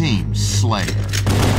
Team Slayer.